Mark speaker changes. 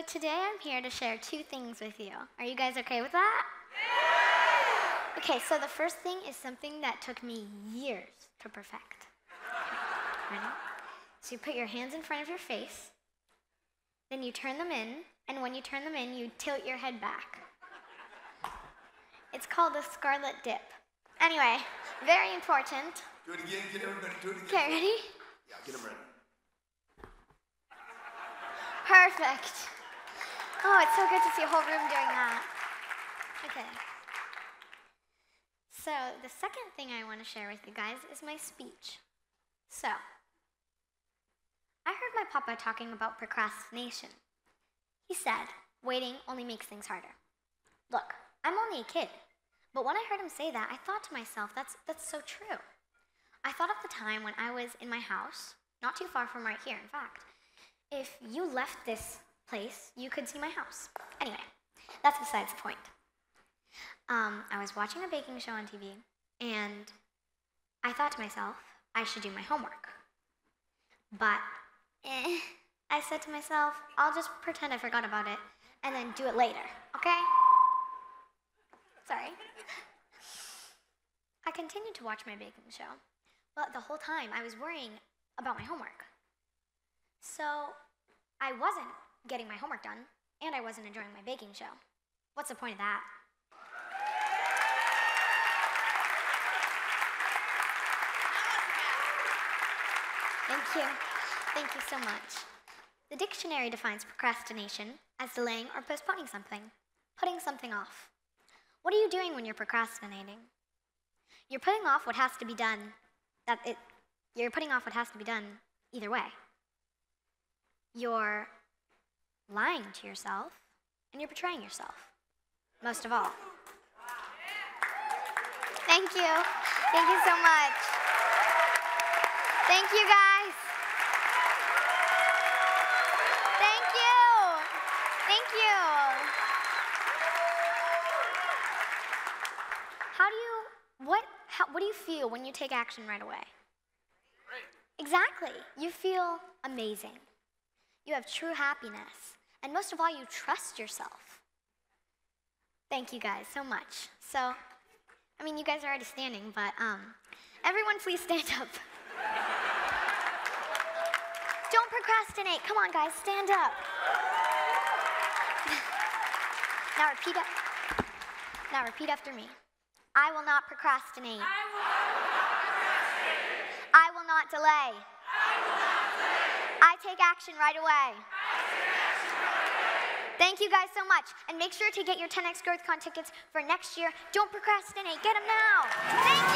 Speaker 1: So today I'm here to share two things with you. Are you guys okay with that? Yeah! Okay, so the first thing is something that took me years to perfect. Ready? So you put your hands in front of your face, then you turn them in, and when you turn them in, you tilt your head back. It's called a Scarlett dip. Anyway, very important.
Speaker 2: Do it again, get everybody, do it again.
Speaker 1: Okay, ready?
Speaker 2: Yeah, get them ready.
Speaker 1: Perfect. Oh, it's so good to see a whole room doing that. Okay. So, the second thing I want to share with you guys is my speech. So, I heard my papa talking about procrastination. He said, waiting only makes things harder. Look, I'm only a kid, but when I heard him say that, I thought to myself, that's, that's so true. I thought of the time when I was in my house, not too far from right here, in fact. If you left this place, you could see my house. Anyway, that's besides the point. Um, I was watching a baking show on TV, and I thought to myself, I should do my homework. But eh, I said to myself, I'll just pretend I forgot about it and then do it later, okay? Sorry. I continued to watch my baking show, but the whole time I was worrying about my homework. So I wasn't getting my homework done, and I wasn't enjoying my baking show. What's the point of that? Thank you. Thank you so much. The dictionary defines procrastination as delaying or postponing something, putting something off. What are you doing when you're procrastinating? You're putting off what has to be done. That it, you're putting off what has to be done either way. You're lying to yourself and you're betraying yourself. Most of all. Thank you. Thank you so much. Thank you guys. Thank you. Thank you. How do you what how, what do you feel when you take action right away? Exactly. You feel amazing. You have true happiness. And most of all, you trust yourself. Thank you guys so much. So, I mean, you guys are already standing, but um, everyone please stand up. Don't procrastinate. Come on, guys, stand up. now repeat up. Now repeat after me. I will not procrastinate. I will not delay. I take action right away. Thank you guys so much. And make sure to get your 10x GrowthCon tickets for next year. Don't procrastinate. Get them now. Thank.